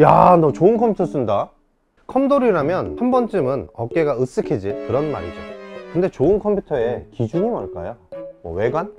야 너 좋은 컴퓨터 쓴다. 컴돌이라면 한 번쯤은 어깨가 으쓱해질 그런 말이죠. 근데 좋은 컴퓨터의 기준이 뭘까요? 뭐 외관?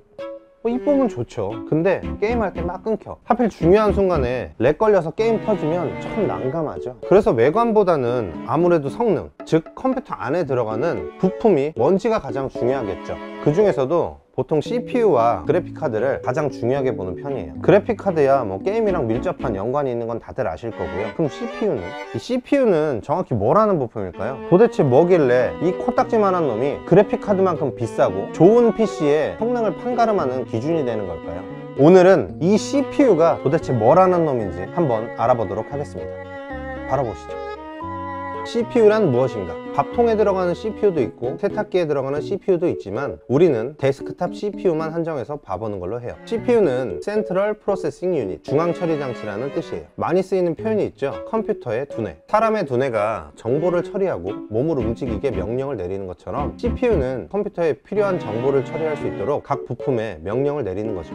뭐 이쁘면 좋죠. 근데 게임할 때 막 끊겨. 하필 중요한 순간에 lag 걸려서 게임 터지면 참 난감하죠. 그래서 외관보다는 아무래도 성능 즉 컴퓨터 안에 들어가는 부품이 뭔지가 가장 중요하겠죠. 그 중에서도 보통 CPU와 그래픽카드를 가장 중요하게 보는 편이에요 그래픽카드야 뭐 게임이랑 밀접한 연관이 있는 건 다들 아실 거고요 그럼 CPU는? 이 CPU는 정확히 뭘 하는 부품일까요? 도대체 뭐길래 이 코딱지만한 놈이 그래픽카드만큼 비싸고 좋은 PC의 성능을 판가름하는 기준이 되는 걸까요? 오늘은 이 CPU가 도대체 뭘 하는 놈인지 한번 알아보도록 하겠습니다 바로 보시죠 CPU란 무엇인가? 밥통에 들어가는 CPU도 있고 세탁기에 들어가는 CPU도 있지만 우리는 데스크탑 CPU만 한정해서 봐보는 걸로 해요. CPU는 Central Processing Unit 중앙 처리 장치라는 뜻이에요. 많이 쓰이는 표현이 있죠? 컴퓨터의 두뇌. 사람의 두뇌가 정보를 처리하고 몸을 움직이게 명령을 내리는 것처럼 CPU는 컴퓨터에 필요한 정보를 처리할 수 있도록 각 부품에 명령을 내리는 거죠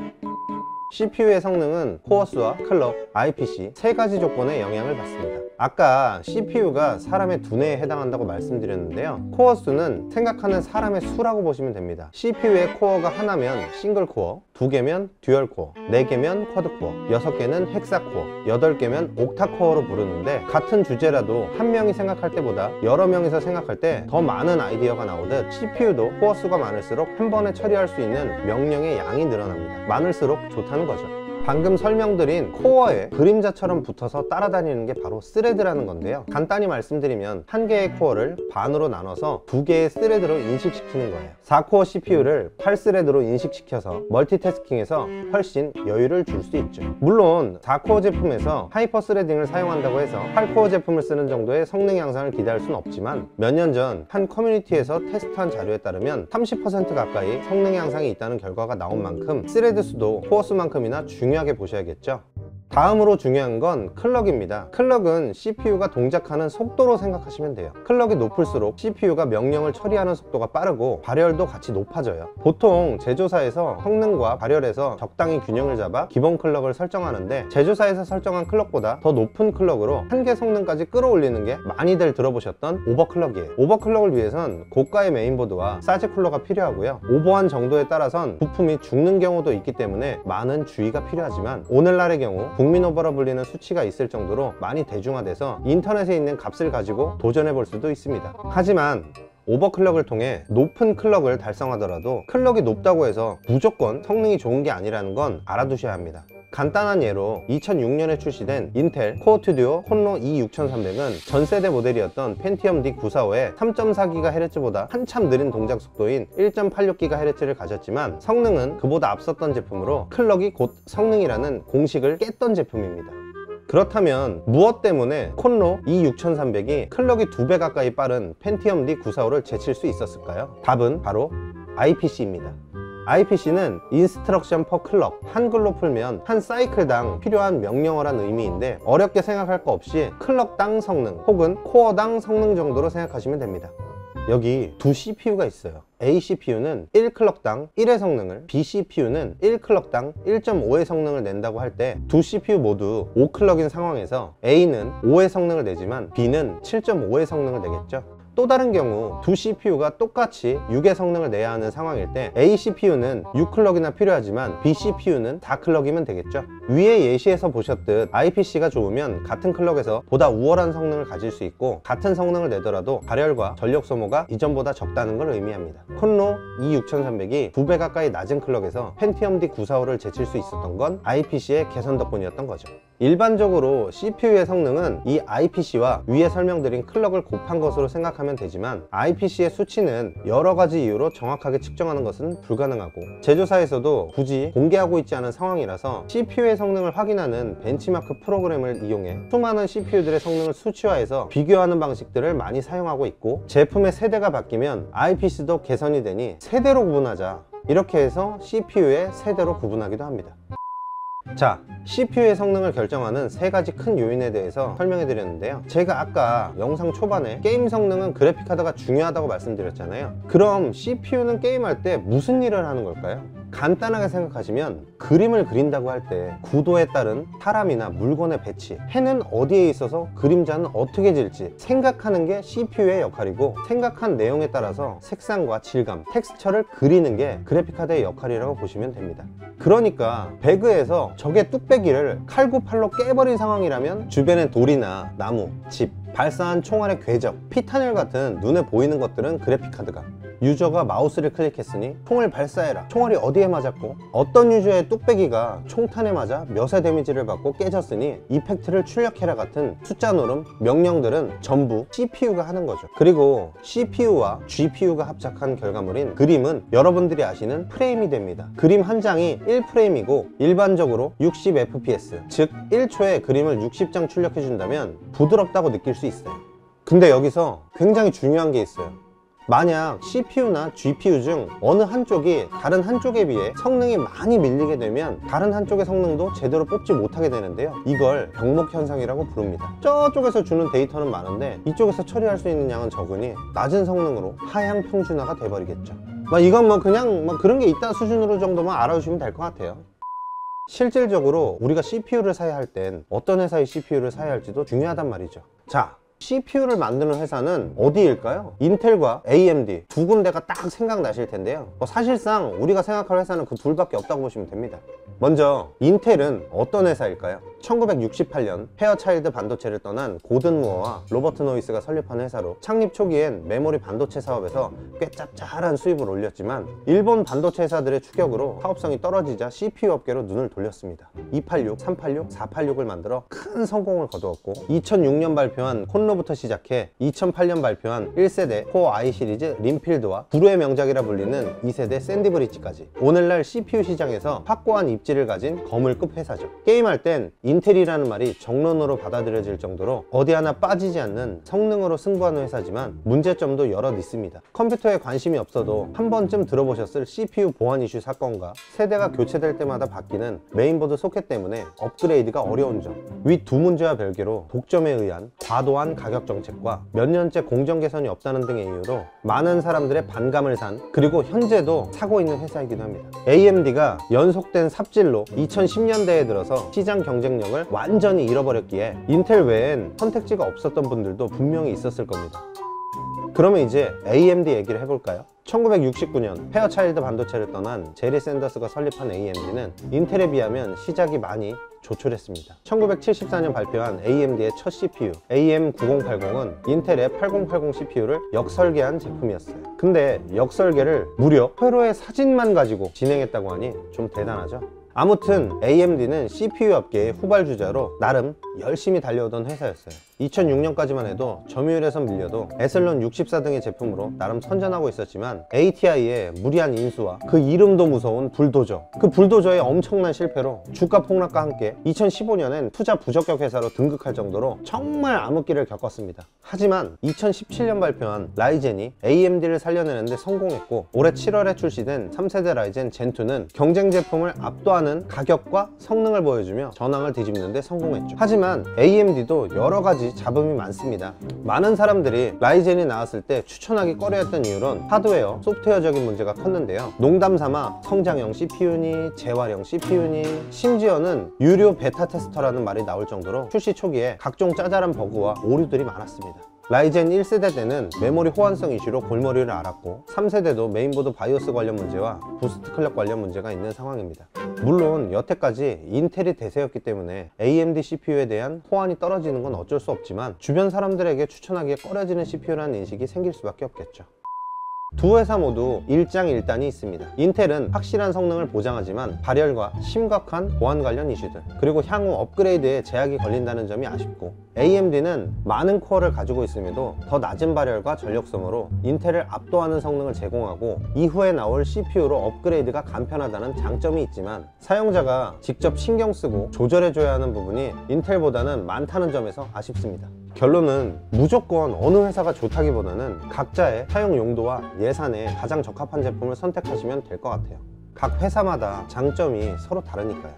CPU의 성능은 코어수와 clock, IPC 세 가지 조건에 영향을 받습니다. 아까 CPU가 사람의 두뇌에 해당한다고 말씀드렸는데요. 코어 수는 생각하는 사람의 수라고 보시면 됩니다. CPU의 코어가 하나면 single core, 두 개면 dual core, 네 개면 quad core, 여섯 개는 헥사 코어, 여덟 개면 octa core로 부르는데 같은 주제라도 한 명이 생각할 때보다 여러 명이서 생각할 때 더 많은 아이디어가 나오듯 CPU도 코어 수가 많을수록 한 번에 처리할 수 있는 명령의 양이 늘어납니다. 많을수록 좋다 는 거죠. 방금 설명드린 코어에 그림자처럼 붙어서 따라다니는 게 바로 thread라는 건데요. 간단히 말씀드리면 한 개의 코어를 반으로 나눠서 두 개의 thread로 인식시키는 거예요. 4코어 CPU를 8thread로 인식시켜서 multitasking에서 훨씬 여유를 줄 수 있죠. 물론 4코어 제품에서 hyper threading을 사용한다고 해서 8코어 제품을 쓰는 정도의 성능 향상을 기대할 수는 없지만 몇 년 전 한 커뮤니티에서 테스트한 자료에 따르면 30% 가까이 성능 향상이 있다는 결과가 나온 만큼 thread 수도 코어 수만큼이나 중요 중요하게 보셔야겠죠 다음으로 중요한 건 clock입니다. clock은 CPU가 동작하는 속도로 생각하시면 돼요. clock이 높을수록 CPU가 명령을 처리하는 속도가 빠르고 발열도 같이 높아져요. 보통 제조사에서 성능과 발열에서 적당히 균형을 잡아 기본 clock을 설정하는데 제조사에서 설정한 clock보다 더 높은 clock으로 한계 성능까지 끌어올리는 게 많이들 들어보셨던 오버클럭이에요. 오버클럭을 위해선 고가의 메인보드와 사제 쿨러가 필요하고요. 오버한 정도에 따라선 부품이 죽는 경우도 있기 때문에 많은 주의가 필요하지만 오늘날의 경우 국민오버라 불리는 수치가 있을 정도로 많이 대중화돼서 인터넷에 있는 값을 가지고 도전해 볼 수도 있습니다. 하지만 오버클럭을 통해 높은 클럭을 달성하더라도 클럭이 높다고 해서 무조건 성능이 좋은 게 아니라는 건 알아두셔야 합니다 간단한 예로 2006년에 출시된 인텔 코어 튜디오 콘로 E6300은 전 세대 모델이었던 펜티엄 D945의 3.4GHz보다 한참 느린 동작 속도인 1.86GHz를 가졌지만 성능은 그보다 앞섰던 제품으로 클럭이 곧 성능이라는 공식을 깼던 제품입니다. 그렇다면 무엇 때문에 콘로 E6300이 클럭이 두 배 가까이 빠른 펜티엄 D945를 제칠 수 있었을까요? 답은 바로 IPC입니다. IPC는 instruction per clock 한글로 풀면 한 사이클당 필요한 명령어란 의미인데 어렵게 생각할 거 없이 clock당 성능 혹은 코어당 성능 정도로 생각하시면 됩니다 여기 두 CPU가 있어요. A CPU는 1clock당 1의 성능을 B CPU는 1clock당 1.5의 성능을 낸다고 할 때 두 CPU 모두 5clock인 상황에서 A는 5의 성능을 내지만 B는 7.5의 성능을 내겠죠 또 다른 경우 두 CPU가 똑같이 6의 성능을 내야 하는 상황일 때 A CPU는 6클럭이나 필요하지만 B CPU는 4클럭이면 되겠죠. 위에 예시에서 보셨듯 IPC가 좋으면 같은 클럭에서 보다 우월한 성능을 가질 수 있고 같은 성능을 내더라도 발열과 전력 소모가 이전보다 적다는 걸 의미합니다. 콘로 E6300이 2배 가까이 낮은 클럭에서 펜티엄 D945를 제칠 수 있었던 건 IPC의 개선 덕분이었던 거죠 일반적으로 CPU의 성능은 이 IPC와 위에 설명드린 클럭을 곱한 것으로 생각하면 되지만 IPC의 수치는 여러 가지 이유로 정확하게 측정하는 것은 불가능하고 제조사에서도 굳이 공개하고 있지 않은 상황이라서 CPU의 성능을 확인하는 벤치마크 프로그램을 이용해 수많은 CPU들의 성능을 수치화해서 비교하는 방식들을 많이 사용하고 있고 제품의 세대가 바뀌면 IPC도 개선이 되니 세대로 구분하자. 이렇게 해서 CPU의 세대로 구분하기도 합니다 자 CPU의 성능을 결정하는 세 가지 큰 요인에 대해서 설명해 드렸는데요 제가 아까 영상 초반에 게임 성능은 그래픽카드가 중요하다고 말씀드렸잖아요 그럼 CPU는 게임할 때 무슨 일을 하는 걸까요? 간단하게 생각하시면 그림을 그린다고 할 때 구도에 따른 사람이나 물건의 배치 해는 어디에 있어서 그림자는 어떻게 질지 생각하는 게 CPU의 역할이고 생각한 내용에 따라서 색상과 질감, 텍스처를 그리는 게 그래픽카드의 역할이라고 보시면 됩니다. 그러니까 배그에서 적의 뚝배기를 칼구 팔로 깨버린 상황이라면 주변의 돌이나 나무, 집, 발사한 총알의 궤적, 피탄열 같은 눈에 보이는 것들은 그래픽카드가 유저가 마우스를 클릭했으니 총을 발사해라. 총알이 어디에 맞았고 어떤 유저의 뚝배기가 총탄에 맞아 몇의 데미지를 받고 깨졌으니 이펙트를 출력해라 같은 숫자 노름, 명령들은 전부 CPU가 하는 거죠. 그리고 CPU와 GPU가 합작한 결과물인 그림은 여러분들이 아시는 프레임이 됩니다. 그림 한 장이 1프레임이고 일반적으로 60fps 즉 1초에 그림을 60장 출력해 준다면 부드럽다고 느낄 수 있어요. 근데 여기서 굉장히 중요한 게 있어요 만약 CPU나 GPU 중 어느 한쪽이 다른 한쪽에 비해 성능이 많이 밀리게 되면 다른 한쪽의 성능도 제대로 뽑지 못하게 되는데요. 이걸 병목 현상이라고 부릅니다. 저쪽에서 주는 데이터는 많은데 이쪽에서 처리할 수 있는 양은 적으니 낮은 성능으로 하향 평준화가 돼버리겠죠. 막 이건 뭐 그냥 뭐 그런 게 있다 수준으로 정도만 알아주시면 될 것 같아요. 실질적으로 우리가 CPU를 사야 할 땐 어떤 회사의 CPU를 사야 할지도 중요하단 말이죠. 자 CPU를 만드는 회사는 어디일까요? 인텔과 AMD 두 군데가 딱 생각나실 텐데요 뭐 사실상 우리가 생각할 회사는 그 둘밖에 없다고 보시면 됩니다 먼저 인텔은 어떤 회사일까요? 1968년 페어차일드 반도체를 떠난 고든 무어와 로버트 노이스가 설립한 회사로 창립 초기엔 메모리 반도체 사업에서 꽤 짭짤한 수입을 올렸지만 일본 반도체 회사들의 추격으로 사업성이 떨어지자 CPU 업계로 눈을 돌렸습니다. 286, 386, 486을 만들어 큰 성공을 거두었고 2006년 발표한 콘로부터 시작해 2008년 발표한 1세대 코어 i 시리즈 린필드와 불후의 명작이라 불리는 2세대 샌디브리지까지 오늘날 CPU 시장에서 확고한 입지를 가진 거물급 회사죠. 게임할 땐 인텔이라는 말이 정론으로 받아들여질 정도로 어디 하나 빠지지 않는 성능으로 승부하는 회사지만 문제점도 여럿 있습니다. 컴퓨터에 관심이 없어도 한 번쯤 들어보셨을 CPU 보안 이슈 사건과 세대가 교체될 때마다 바뀌는 메인보드 소켓 때문에 업그레이드가 어려운 점 위 두 문제와 별개로 독점에 의한 과도한 가격 정책과 몇 년째 공정 개선이 없다는 등의 이유로 많은 사람들의 반감을 산 그리고 현재도 사고 있는 회사이기도 합니다. AMD가 연속된 삽질로 2010년대에 들어서 시장 경쟁력을 완전히 잃어버렸기에 인텔 외엔 선택지가 없었던 분들도 분명히 있었을 겁니다 그러면 이제 AMD 얘기를 해볼까요? 1969년 페어차일드 반도체를 떠난 제리 샌더스가 설립한 AMD는 인텔에 비하면 시작이 많이 조촐했습니다. 1974년 발표한 AMD의 첫 CPU AM9080은 인텔의 8080 CPU를 역설계한 제품이었어요. 근데 역설계를 무려 회로의 사진만 가지고 진행했다고 하니 좀 대단하죠? 아무튼 AMD는 CPU 업계의 후발주자로 나름 열심히 달려오던 회사였어요. 2006년까지만 해도 점유율에선 밀려도 에슬론 64 등의 제품으로 나름 선전하고 있었지만 ATI의 무리한 인수와 그 이름도 무서운 불도저 그 불도저의 엄청난 실패로 주가 폭락과 함께 2015년엔 투자 부적격 회사로 등극할 정도로 정말 암흑기를 겪었습니다. 하지만 2017년 발표한 라이젠이 AMD를 살려내는데 성공했고 올해 7월에 출시된 3세대 라이젠 젠2는 경쟁 제품을 압도하는 가격과 성능을 보여주며 전황을 뒤집는데 성공했죠. 하지만 AMD도 여러 가지 잡음이 많습니다. 많은 사람들이 라이젠이 나왔을 때 추천하기 꺼려했던 이유는 하드웨어, 소프트웨어적인 문제가 컸는데요. 농담 삼아 성장형 CPU니 재활용 CPU니 심지어는 유료 베타 테스터라는 말이 나올 정도로 출시 초기에 각종 짜잘한 버그와 오류들이 많았습니다 라이젠 1세대 때는 메모리 호환성 이슈로 골머리를 앓았고 3세대도 메인보드 바이오스 관련 문제와 부스트 클럭 관련 문제가 있는 상황입니다. 물론 여태까지 인텔이 대세였기 때문에 AMD CPU에 대한 호환이 떨어지는 건 어쩔 수 없지만 주변 사람들에게 추천하기에 꺼려지는 CPU라는 인식이 생길 수밖에 없겠죠 두 회사 모두 일장일단이 있습니다. 인텔은 확실한 성능을 보장하지만 발열과 심각한 보안 관련 이슈들 그리고 향후 업그레이드에 제약이 걸린다는 점이 아쉽고 AMD는 많은 코어를 가지고 있음에도 더 낮은 발열과 전력 소모로 인텔을 압도하는 성능을 제공하고 이후에 나올 CPU로 업그레이드가 간편하다는 장점이 있지만 사용자가 직접 신경 쓰고 조절해줘야 하는 부분이 인텔보다는 많다는 점에서 아쉽습니다 결론은 무조건 어느 회사가 좋다기보다는 각자의 사용 용도와 예산에 가장 적합한 제품을 선택하시면 될 것 같아요. 각 회사마다 장점이 서로 다르니까요.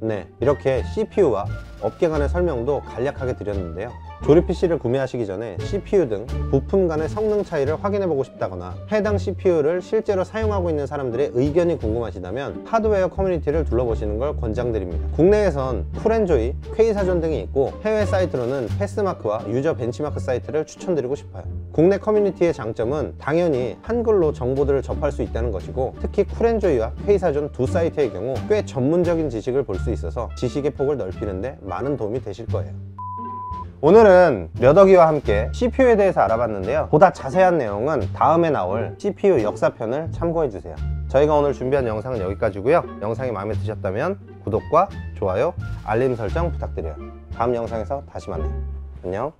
네 이렇게 CPU와 업계 간의 설명도 간략하게 드렸는데요 조립 PC를 구매하시기 전에 CPU 등 부품 간의 성능 차이를 확인해 보고 싶다거나 해당 CPU를 실제로 사용하고 있는 사람들의 의견이 궁금하시다면 하드웨어 커뮤니티를 둘러보시는 걸 권장드립니다. 국내에선 쿨엔조이, 퀘이사전 등이 있고 해외 사이트로는 패스마크와 유저 벤치마크 사이트를 추천드리고 싶어요. 국내 커뮤니티의 장점은 당연히 한글로 정보들을 접할 수 있다는 것이고 특히 쿨엔조이와 퀘이사전 두 사이트의 경우 꽤 전문적인 지식을 볼 수 있어서 지식의 폭을 넓히는데 많은 도움이 되실 거예요. 오늘은 려더기와 함께 CPU에 대해서 알아봤는데요. 보다 자세한 내용은 다음에 나올 CPU 역사편을 참고해주세요. 저희가 오늘 준비한 영상은 여기까지고요. 영상이 마음에 드셨다면 구독과 좋아요, 알림 설정 부탁드려요. 다음 영상에서 다시 만나요. 안녕.